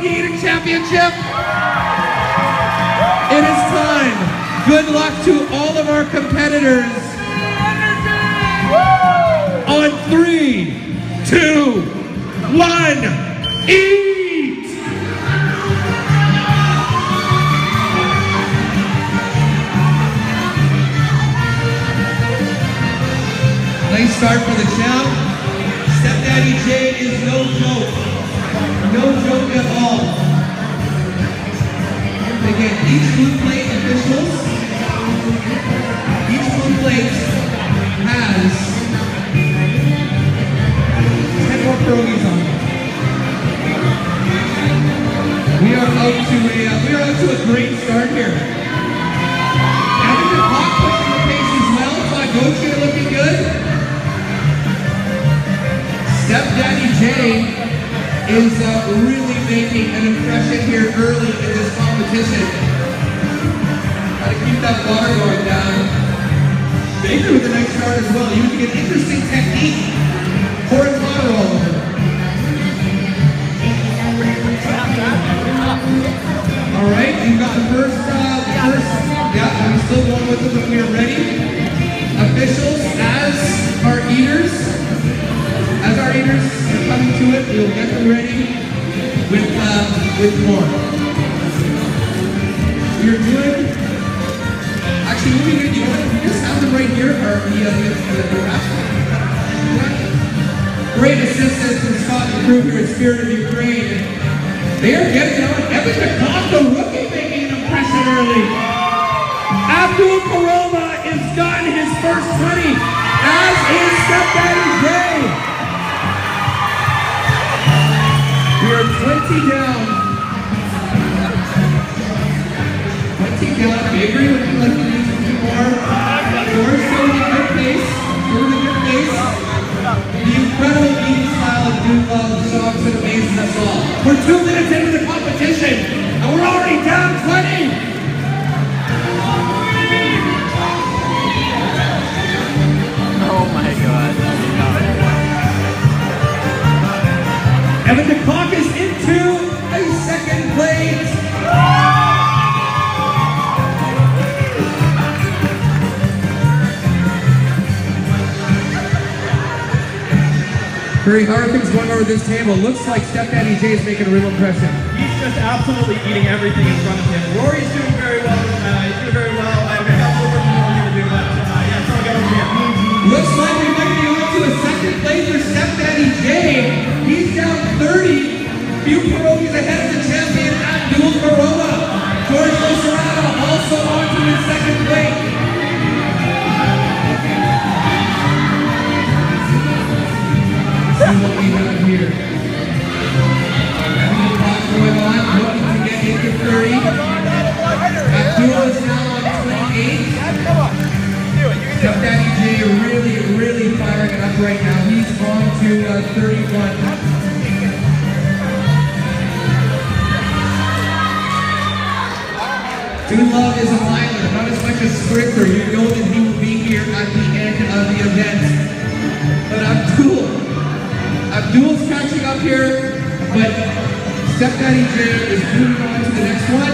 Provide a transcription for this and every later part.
Pierogi Eating Championship. It is time. Good luck to all of our competitors. On three, two, one, eat! Nice start for the champ. Stepdaddy J is no joke. No joke at all. Again, each blue plate officials, each blue plate has 10 more pierogies on it. We are out to a uh, we are out to a great start here. Evan DeCock pushing the pace as well. Tagochi looking good. Stepdaddy J is uh, really making an impression here early in this competition. Gotta keep that water going down. Baker with a nice start as well, using an interesting technique. Over. All right, you got the first, uh, first, yeah, I'm still going with it when we are ready. Officials as our eaters, as our eaters are coming to it, we'll get them ready with, uh, with more. Spirit of Ukraine. They are getting on. Evan the rookie, making an impression early. Abdul Koroma is gotten his first 20, as is Stepdaddy J. We are 20 down. 20 down. Bakery looking like he needs a few more. We're still in a good pace. We're in a good pace. The incredible style Love and amazes us all. We're two minutes into the competition, and we're already down 20. Very how are things going over this table? Looks like Stepdaddy J is making a real impression. He's just absolutely eating everything in front of him. Rory's doing very well. Uh, he's doing very well. I've got a little bit more here to do, but uh, yeah, so over here. Looks like we might be on to a second place for Stepdaddy J. He's down 30. Few pierogies ahead of the champion, Abdul Koroma. George Losorata also on to his second place. What we have here. Abdul's catching up here, but Stepdaddy J is moving on to the next one.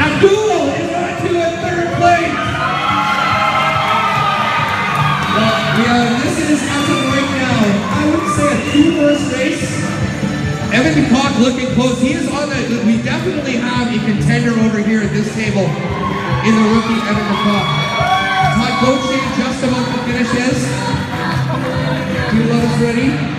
Abdul is on to a third place. Well, we are, this is as of right now, I would say a two-horse race. Evan DeCock looking close. He is on the, we definitely have a contender over here at this table in the rookie Evan DeCock. Todd Goche just about to finish his. Two loves ready.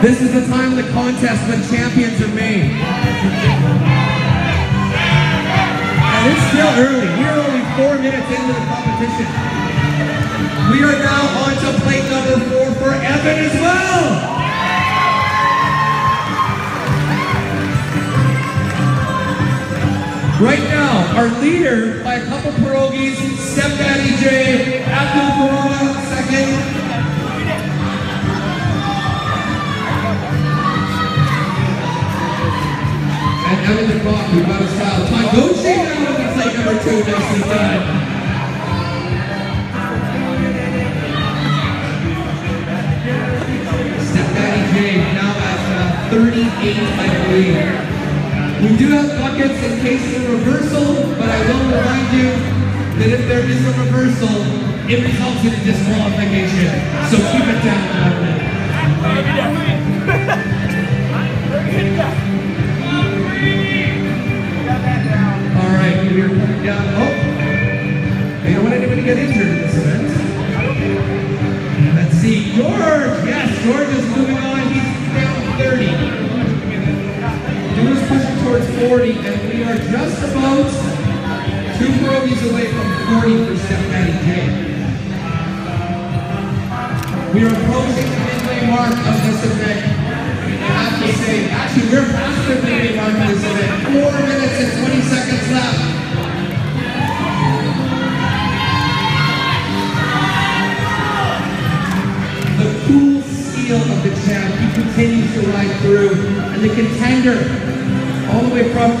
This is the time of the contest when champions are made. And it's still early. We are only four minutes into the competition. We are now on to plate number four for Evan as well. Right now, our leader by a couple pierogies, Stepdaddy J, Abdul Koroma, second. Evan DeCock, we've got now in plate number two, nicely done. Stepdaddy 38, I believe. We do have buckets in case of a reversal, but I will remind you that if there is a reversal, it results in a disqualification. So keep it down right, we're down. Oh, they don't want anybody to get injured in this event. Let's see, George. Yes, George is moving on. He's down 30. George pushing towards 40, and we are just about two pierogies away from 40 for Daddy J. We are approaching the midway mark of this event. I have to say, actually, we're past the midway mark of this event. Four minutes steel of the champ, he continues to ride through. And the contender, all the way from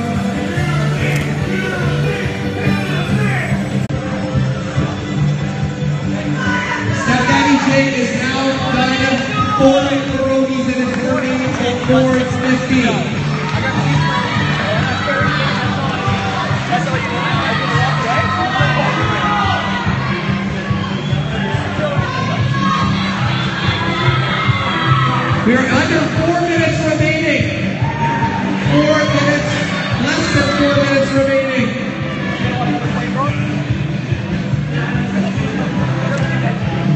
We are under four minutes remaining. Four minutes, less than four minutes remaining.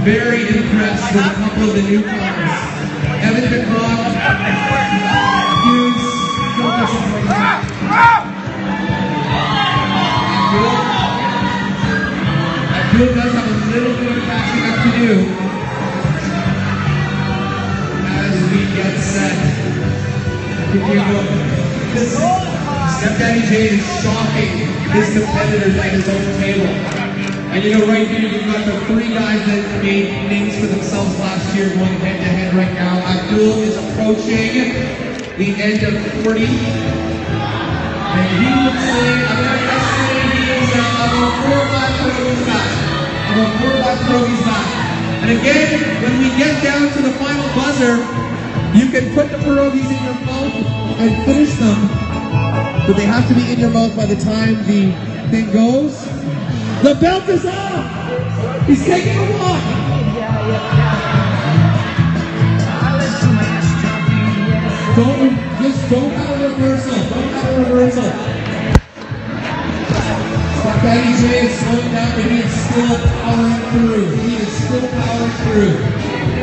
Very impressed with a couple of the newcomers. Evan McCroft, Hughes, Disappointed. Does have a little bit of catching up to do get set. This Stepdaddy J is shocking his competitors at his own table. And you know, right here, you've got the three guys that made names for themselves last year going head to head right now. Abdul is approaching the end of 40. And he would say, I'm going to he is uh, about four or five pierogies back. About four or five pierogies back. And again, when we get down to the final buzzer, you can put the pierogies in your mouth and finish them. But they have to be in your mouth by the time the thing goes. The belt is off! He's taking a walk! Don't, just don't have a reversal. Don't have a reversal. Daddy J is slowing down, but he is still powering through. He is still powering through.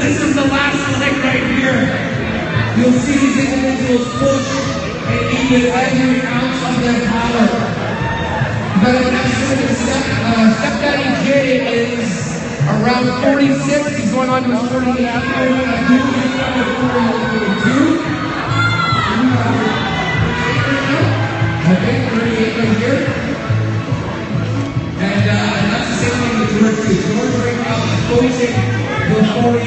this is the last leg right here. You'll see these individuals push and eat every ounce of their power. But an of step, uh, stepdaddy J is around 46. He's going on to his 48th year. I do believe number 42. Okay, 38 right here. And uh, that's the same thing with George. George right now is approaching the 40.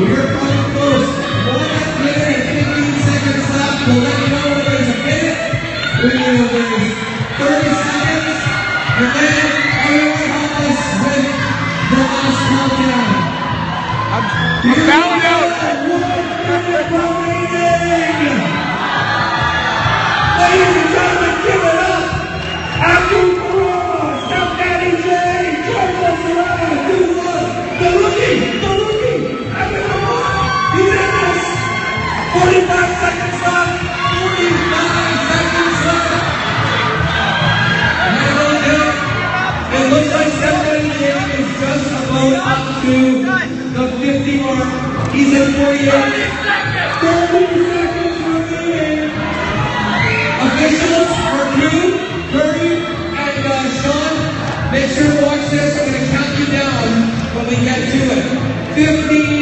We're coming close. One minute and 15 seconds left. We'll let you know when there's a minute. When there's 30 seconds. And then the last countdown. I'm out. Ladies and gentlemen, give it up to the 50 mark. He's at 48. 30 seconds remaining. Officials, Marku, Curry, and uh, Sean, make sure to watch this. I'm going to count you down when we get to it. 15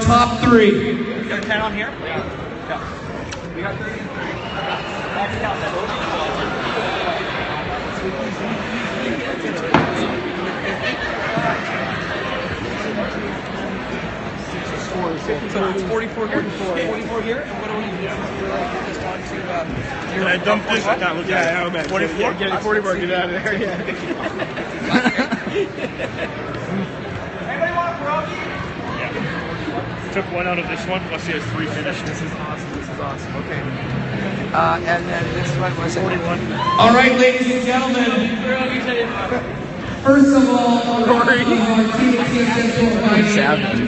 our top three. You got 10 on here? Yeah. We got 30. Back it down, then. So it's 44 here, 44 here, and what do we do? Just on to, uh, Can I dump this? I can't look Yeah, at I know, it. man. 44? Yeah, get it, 44, get out of there, yeah. Anybody want a pierogi? Took one out of this one. Let's see, it's three finished. This is awesome, this is awesome, okay. Uh, and then this one was 41. All right, ladies and gentlemen. First of all, on behalf of our team at TSS Fort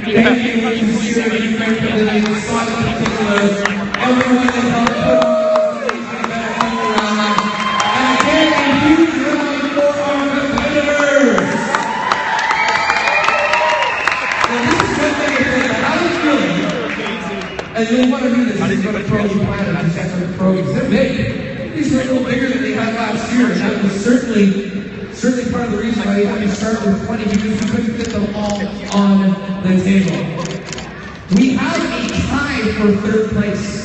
Thank you to Security, Fair Pavilion, Scott in particular, everyone that helped put And want to do this. Is pro you the. They're big. These were a little bigger than they had last year, and that was certainly certainly part of the reason why we had to start with 20 because we couldn't fit them all on the table. We have a tie for third place.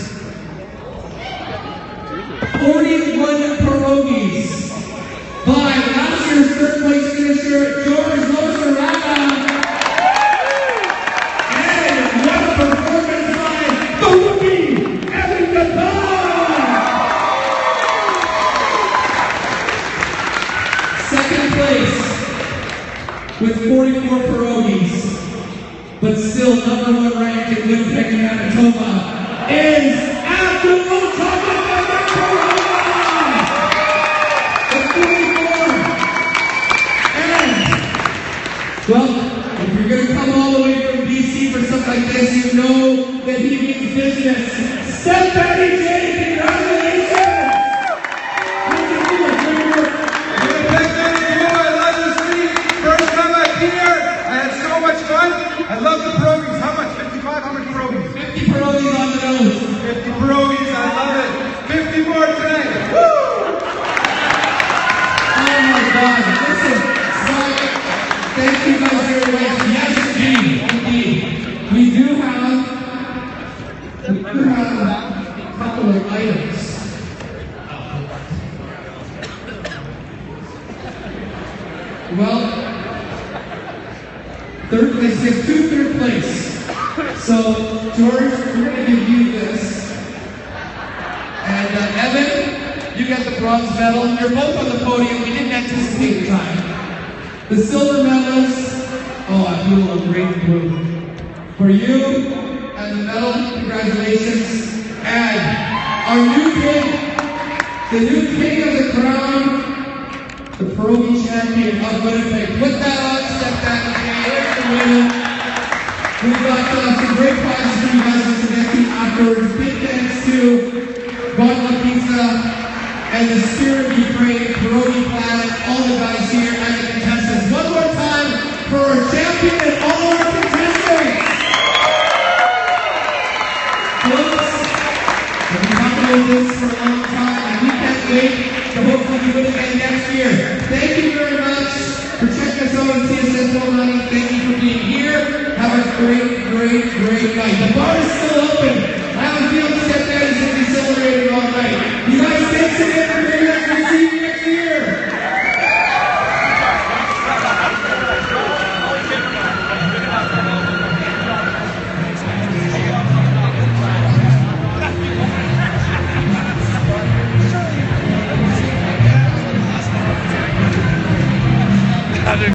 50 tonight. Woo! Oh my God! Listen, Scott, thank you guys very much. Yes, indeed, indeed. We do have, we do have a couple of items. Well, third place, there's two third place. So, George, we're going to give you this. And uh, Evan, you get the bronze medal. You're both on the podium. We didn't anticipate time. The silver medals. Oh, I feel a great group. For you and the medal, congratulations. And our new king, the new king of the crown, the pierogi champion of Winnipeg. Put that on, step back, the winner. We've got uh, some great prizes for you guys to afterwards. Big thanks to us here contestants. One more time for our champion and all our contestants. Folks, we've been talking about this for a long time, and we can't wait to hopefully do it again next year. Thank you very much for checking us out on CSS money. Thank you for being here. Have a great, great, great night. The bar is still open. I have a feeling step down is going to be celebrating all night. You guys, thanks again for being